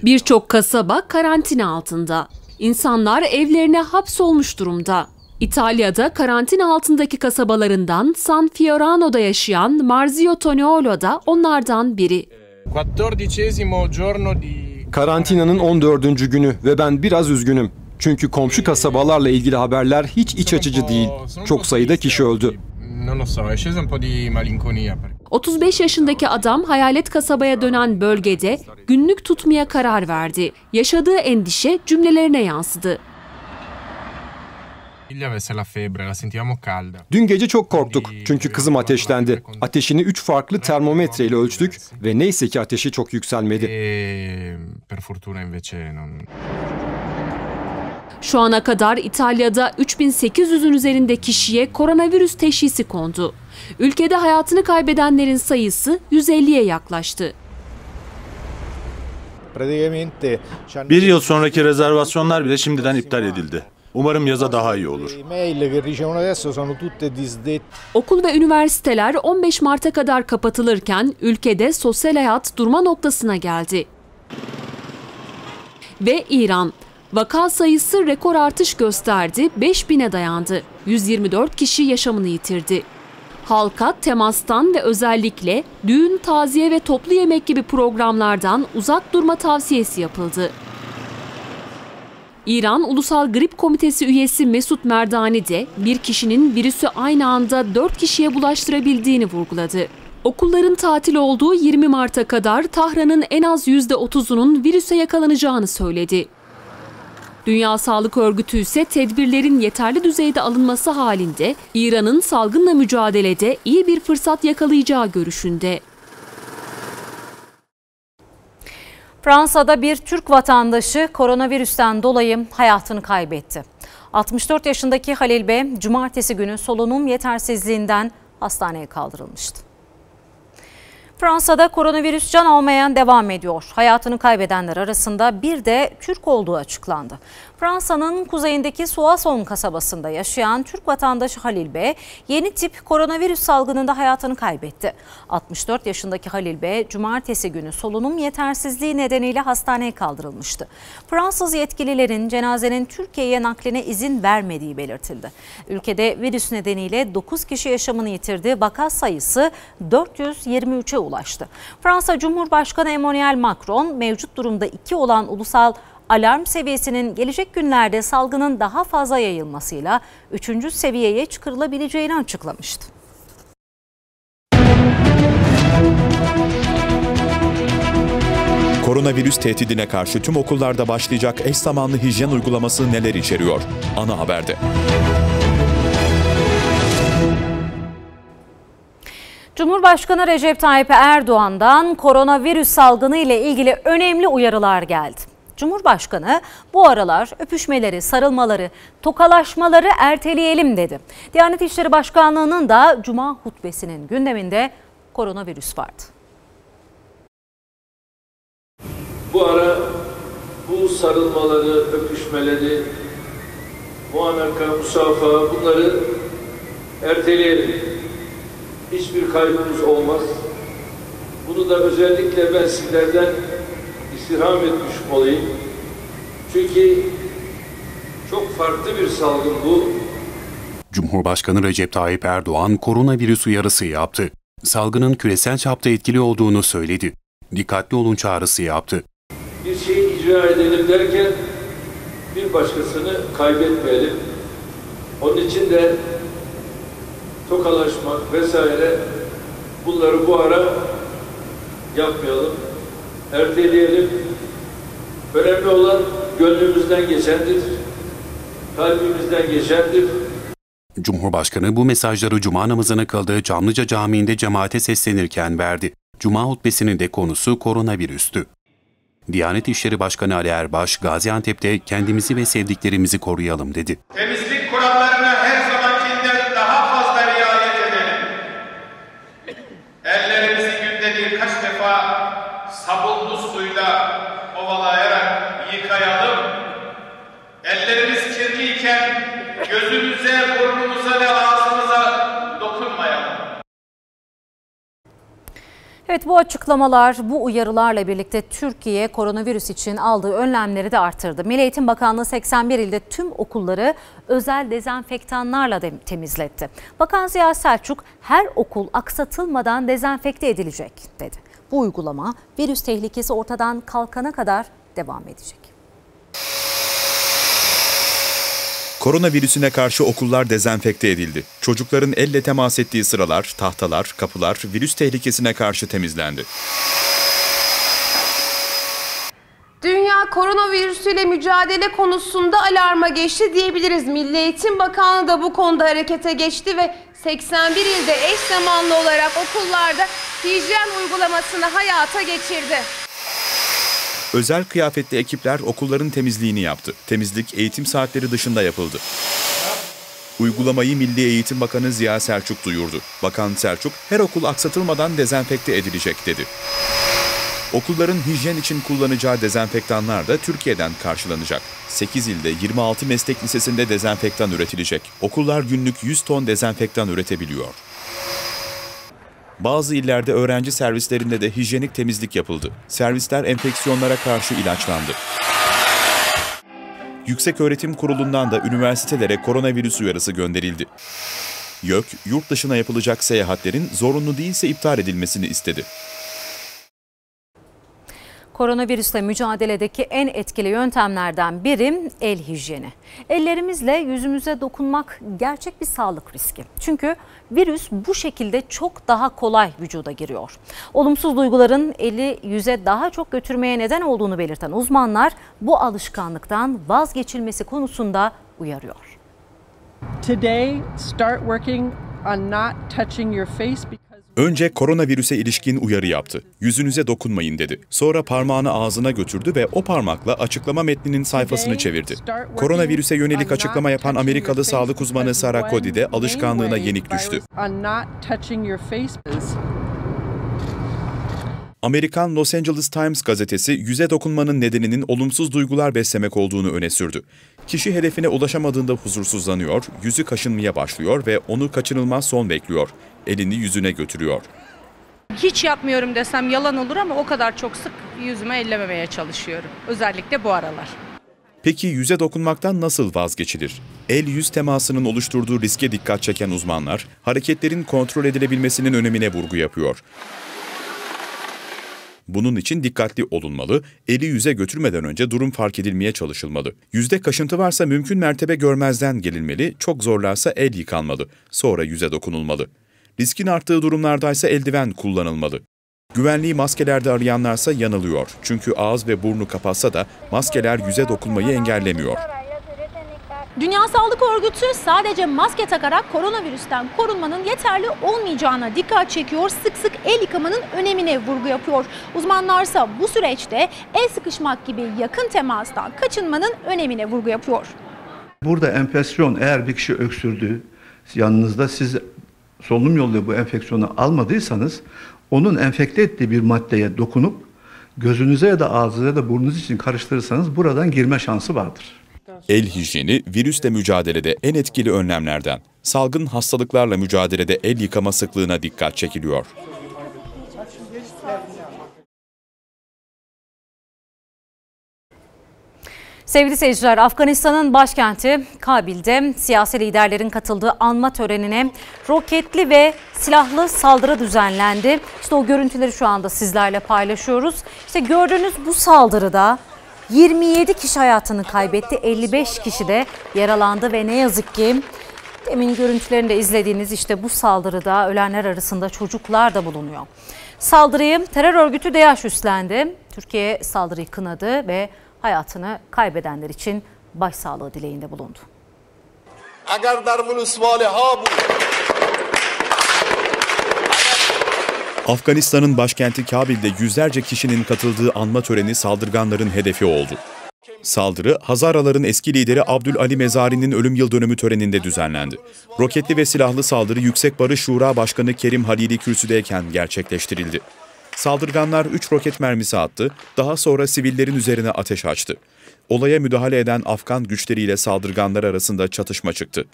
Birçok kasaba karantina altında. İnsanlar evlerine hapsolmuş durumda. İtalya'da karantina altındaki kasabalarından San Fiorano'da yaşayan Marzio Toniolo da onlardan biri. Karantinanın 14. günü ve ben biraz üzgünüm. Çünkü komşu kasabalarla ilgili haberler hiç iç açıcı değil. Çok sayıda kişi öldü. 35 yaşındaki adam hayalet kasabaya dönen bölgede günlük tutmaya karar verdi. Yaşadığı endişe cümlelerine yansıdı. Dün gece çok korktuk çünkü kızım ateşlendi. Ateşini 3 farklı termometre ile ölçtük ve neyse ki ateşi çok yükselmedi. Şu ana kadar İtalya'da 3800'ün üzerinde kişiye koronavirüs teşhisi kondu. Ülkede hayatını kaybedenlerin sayısı 150'ye yaklaştı. Bir yıl sonraki rezervasyonlar bile şimdiden iptal edildi. Umarım yaza daha iyi olur. Okul ve üniversiteler 15 Mart'a kadar kapatılırken ülkede sosyal hayat durma noktasına geldi. Ve İran. Vaka sayısı rekor artış gösterdi, 5000'e dayandı. 124 kişi yaşamını yitirdi. Halka temastan ve özellikle düğün, taziye ve toplu yemek gibi programlardan uzak durma tavsiyesi yapıldı. İran Ulusal Grip Komitesi üyesi Mesut Merdani de bir kişinin virüsü aynı anda 4 kişiye bulaştırabildiğini vurguladı. Okulların tatil olduğu 20 Mart'a kadar Tahran'ın en az %30'unun virüse yakalanacağını söyledi. Dünya Sağlık Örgütü ise tedbirlerin yeterli düzeyde alınması halinde İran'ın salgınla mücadelede iyi bir fırsat yakalayacağı görüşünde. Fransa'da bir Türk vatandaşı koronavirüsten dolayı hayatını kaybetti. 64 yaşındaki Halil Bey cumartesi günü solunum yetersizliğinden hastaneye kaldırılmıştı. Fransa'da koronavirüs can almayan devam ediyor. Hayatını kaybedenler arasında bir de Türk olduğu açıklandı. Fransa'nın kuzeyindeki Soissons kasabasında yaşayan Türk vatandaşı Halil B. yeni tip koronavirüs salgınında hayatını kaybetti. 64 yaşındaki Halil B. cumartesi günü solunum yetersizliği nedeniyle hastaneye kaldırılmıştı. Fransız yetkililerin cenazenin Türkiye'ye nakline izin vermediği belirtildi. Ülkede virüs nedeniyle 9 kişi yaşamını yitirdi. Vaka sayısı 423'e ulaştı. Fransa Cumhurbaşkanı Emmanuel Macron mevcut durumda 2 olan ulusal alarm seviyesinin gelecek günlerde salgının daha fazla yayılmasıyla 3. seviyeye çıkarılabileceğini açıklamıştı. Koronavirüs tehdidine karşı tüm okullarda başlayacak eş zamanlı hijyen uygulaması neler içeriyor? Ana haberde. Cumhurbaşkanı Recep Tayyip Erdoğan'dan koronavirüs salgını ile ilgili önemli uyarılar geldi. Cumhurbaşkanı bu aralar öpüşmeleri, sarılmaları, tokalaşmaları erteleyelim dedi. Diyanet İşleri Başkanlığı'nın da Cuma hutbesinin gündeminde koronavirüs vardı. Bu ara bu sarılmaları, öpüşmeleri, muanaka, musafa bunları erteleyelim. Hiçbir kaybımız olmaz. Bunu da özellikle ben sizlerden istirham etmiş olayım. Çünkü çok farklı bir salgın bu. Cumhurbaşkanı Recep Tayyip Erdoğan koronavirüs uyarısı yaptı. Salgının küresel çapta etkili olduğunu söyledi. Dikkatli olun çağrısı yaptı. Bir şeyi icra edelim derken bir başkasını kaybetmeyelim. Onun için de tokalaşmak vesaire bunları bu ara yapmayalım. Erteleyelim. Önemli olan gönlümüzden geçendir. Kalbimizden geçendir. Cumhurbaşkanı bu mesajları Cuma namazını kıldığı Çamlıca Camii'nde cemaate seslenirken verdi. Cuma hutbesinin de konusu koronavirüstü. Diyanet İşleri Başkanı Ali Erbaş, Gaziantep'te kendimizi ve sevdiklerimizi koruyalım dedi. Temizlik kurallarına her zamankinden daha fazla riayet edelim. Ellerimizi günde birkaç defa sabunlu suyla ovalayarak yıkayalım. Ellerimiz kirliyken gözümüze, burnumuza ve ağzımıza dokunmayalım. Evet bu açıklamalar, bu uyarılarla birlikte Türkiye koronavirüs için aldığı önlemleri de arttırdı. Milli Eğitim Bakanlığı 81 ilde tüm okulları özel dezenfektanlarla de temizletti. Bakan Ziya Selçuk her okul aksatılmadan dezenfekte edilecek dedi. Bu uygulama virüs tehlikesi ortadan kalkana kadar devam edecek. Koronavirüsüne karşı okullar dezenfekte edildi. Çocukların elle temas ettiği sıralar, tahtalar, kapılar virüs tehlikesine karşı temizlendi. Dünya koronavirüsüyle mücadele konusunda alarma geçti diyebiliriz. Milli Eğitim Bakanlığı da bu konuda harekete geçti ve 81 ilde eş zamanlı olarak okullarda hijyen uygulamasını hayata geçirdi. Özel kıyafetli ekipler okulların temizliğini yaptı. Temizlik eğitim saatleri dışında yapıldı. Uygulamayı Milli Eğitim Bakanı Ziya Selçuk duyurdu. Bakan Selçuk, her okul aksatılmadan dezenfekte edilecek dedi. Okulların hijyen için kullanacağı dezenfektanlar da Türkiye'den karşılanacak. 8 ilde 26 meslek lisesinde dezenfektan üretilecek. Okullar günlük 100 ton dezenfektan üretebiliyor. Bazı illerde öğrenci servislerinde de hijyenik temizlik yapıldı. Servisler enfeksiyonlara karşı ilaçlandı. Yükseköğretim Kurulu'ndan da üniversitelere koronavirüs uyarısı gönderildi. YÖK, yurt dışına yapılacak seyahatlerin zorunlu değilse iptal edilmesini istedi. Koronavirüsle mücadeledeki en etkili yöntemlerden biri el hijyeni. Ellerimizle yüzümüze dokunmak gerçek bir sağlık riski. Çünkü virüs bu şekilde çok daha kolay vücuda giriyor. Olumsuz duyguların eli yüze daha çok götürmeye neden olduğunu belirten uzmanlar bu alışkanlıktan vazgeçilmesi konusunda uyarıyor. Today start working on not touching your face because Önce koronavirüse ilişkin uyarı yaptı. Yüzünüze dokunmayın dedi. Sonra parmağını ağzına götürdü ve o parmakla açıklama metninin sayfasını çevirdi. Koronavirüse yönelik açıklama yapan Amerikalı sağlık uzmanı Sarah Cody de alışkanlığına yenik düştü. on not touching your face. Amerikan Los Angeles Times gazetesi yüze dokunmanın nedeninin olumsuz duygular beslemek olduğunu öne sürdü. Kişi hedefine ulaşamadığında huzursuzlanıyor, yüzü kaşınmaya başlıyor ve onu kaçınılmaz son bekliyor. Elini yüzüne götürüyor. Hiç yapmıyorum desem yalan olur ama o kadar çok sık yüzüme ellememeye çalışıyorum. Özellikle bu aralar. Peki yüze dokunmaktan nasıl vazgeçilir? El-yüz temasının oluşturduğu riske dikkat çeken uzmanlar, hareketlerin kontrol edilebilmesinin önemine vurgu yapıyor. Bunun için dikkatli olunmalı, eli yüze götürmeden önce durum fark edilmeye çalışılmalı. Yüzde kaşıntı varsa mümkün mertebe görmezden gelinmeli, çok zorlarsa el yıkanmalı, sonra yüze dokunulmalı. Riskin arttığı durumlardaysa eldiven kullanılmalı. Güvenliği maskelerde arayanlarsa yanılıyor. Çünkü ağız ve burnu kapatsa da maskeler yüze dokunmayı engellemiyor. Dünya Sağlık Örgütü sadece maske takarak koronavirüsten korunmanın yeterli olmayacağına dikkat çekiyor. Sık sık el yıkamanın önemine vurgu yapıyor. Uzmanlarsa bu süreçte el sıkışmak gibi yakın temastan kaçınmanın önemine vurgu yapıyor. Burada enfeksiyon eğer bir kişi öksürdü, yanınızda siz solunum yoluyla bu enfeksiyonu almadıysanız onun enfekte ettiği bir maddeye dokunup gözünüze ya da ağzınıza ya da burnunuz için karıştırırsanız buradan girme şansı vardır. El hijyeni virüsle mücadelede en etkili önlemlerden. Salgın hastalıklarla mücadelede el yıkama sıklığına dikkat çekiliyor. Sevgili seyirciler, Afganistan'ın başkenti Kabil'de siyasi liderlerin katıldığı anma törenine roketli ve silahlı saldırı düzenlendi. İşte o görüntüleri şu anda sizlerle paylaşıyoruz. İşte gördüğünüz bu saldırıda 27 kişi hayatını kaybetti, 55 kişi de yaralandı ve ne yazık ki demin görüntülerinde izlediğiniz işte bu saldırıda ölenler arasında çocuklar da bulunuyor. Saldırıyı terör örgütü DAEŞ üstlendi. Türkiye saldırıyı kınadı ve hayatını kaybedenler için başsağlığı dileğinde bulundu. Afganistan'ın başkenti Kabil'de yüzlerce kişinin katıldığı anma töreni saldırganların hedefi oldu. Saldırı, Hazaraların eski lideri Abdül Ali Mezari'nin ölüm yıl dönümü töreninde düzenlendi. Roketli ve silahlı saldırı Yüksek Barış Şura Başkanı Kerim Halili kürsüdeyken gerçekleştirildi. Saldırganlar 3 roket mermisi attı, daha sonra sivillerin üzerine ateş açtı. Olaya müdahale eden Afgan güçleriyle saldırganlar arasında çatışma çıktı.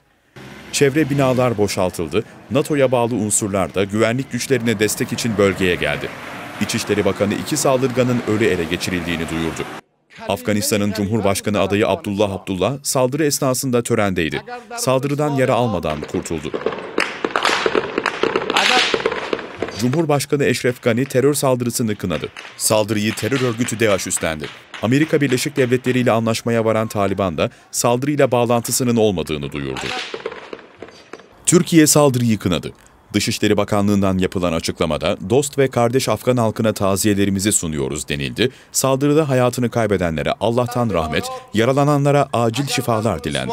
Çevre binalar boşaltıldı, NATO'ya bağlı unsurlar da güvenlik güçlerine destek için bölgeye geldi. İçişleri Bakanı iki saldırganın ölü ele geçirildiğini duyurdu. Afganistan'ın Cumhurbaşkanı adayı Abdullah Abdullah saldırı esnasında törendeydi. Saldırıdan yara almadan kurtuldu. Cumhurbaşkanı Eşref Gani terör saldırısını kınadı. Saldırıyı terör örgütü DAEŞ üstlendi. Amerika Birleşik Devletleri ile anlaşmaya varan Taliban da saldırıyla bağlantısının olmadığını duyurdu. Türkiye saldırıyı kınadı. Dışişleri Bakanlığı'ndan yapılan açıklamada dost ve kardeş Afgan halkına taziyelerimizi sunuyoruz denildi. Saldırıda hayatını kaybedenlere Allah'tan rahmet, yaralananlara acil şifalar dilendi.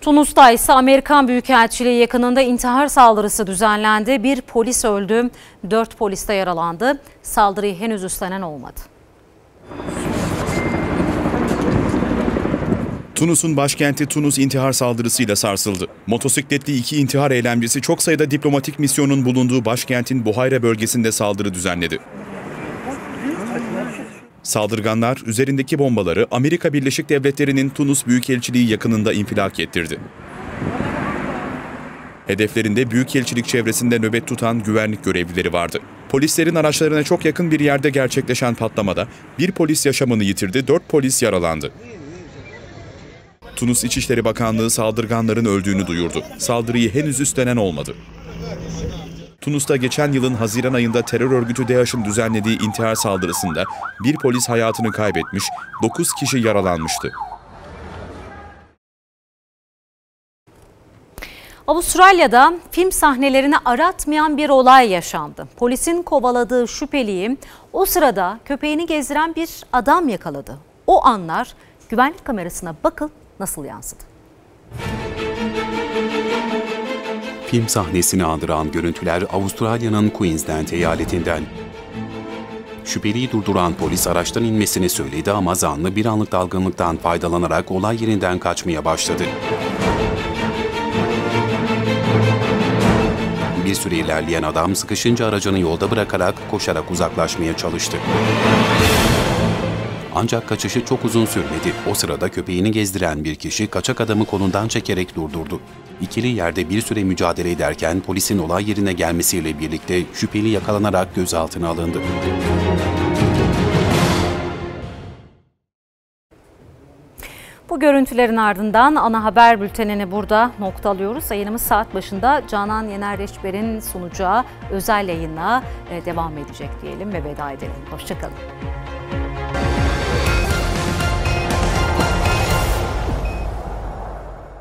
Tunus'ta ise Amerikan Büyükelçiliği yakınında intihar saldırısı düzenlendi. Bir polis öldü, dört polis de yaralandı. Saldırıyı henüz üstlenen olmadı. Tunus'un başkenti Tunus intihar saldırısıyla sarsıldı. Motosikletli iki intihar eylemcisi çok sayıda diplomatik misyonun bulunduğu başkentin Buhayra bölgesinde saldırı düzenledi. Saldırganlar üzerindeki bombaları Amerika Birleşik Devletleri'nin Tunus Büyükelçiliği yakınında infilak ettirdi. Hedeflerinde Büyükelçilik çevresinde nöbet tutan güvenlik görevlileri vardı. Polislerin araçlarına çok yakın bir yerde gerçekleşen patlamada bir polis yaşamını yitirdi, dört polis yaralandı. Tunus İçişleri Bakanlığı saldırganların öldüğünü duyurdu. Saldırıyı henüz üstlenen olmadı. Tunus'ta geçen yılın Haziran ayında terör örgütü DAEŞ'in düzenlediği intihar saldırısında bir polis hayatını kaybetmiş, 9 kişi yaralanmıştı. Avustralya'da film sahnelerini aratmayan bir olay yaşandı. Polisin kovaladığı şüpheliyi o sırada köpeğini gezdiren bir adam yakaladı. O anlar güvenlik kamerasına bakın nasıl yansıdı. Film sahnesini andıran görüntüler Avustralya'nın Queensland eyaletinden. Şüpheliyi durduran polis araçtan inmesini söyledi ama zanlı bir anlık dalgınlıktan faydalanarak olay yerinden kaçmaya başladı. Bir süre ilerleyen adam sıkışınca aracını yolda bırakarak koşarak uzaklaşmaya çalıştı. Ancak kaçışı çok uzun sürmedi. O sırada köpeğini gezdiren bir kişi kaçak adamı kolundan çekerek durdurdu. İkili yerde bir süre mücadele ederken polisin olay yerine gelmesiyle birlikte şüpheli yakalanarak gözaltına alındı. Bu görüntülerin ardından ana haber bültenini burada noktalıyoruz. Yayınımız saat başında Canan Yener Reçber'in sunacağı özel yayınla devam edecek diyelim ve veda edelim. Hoşçakalın.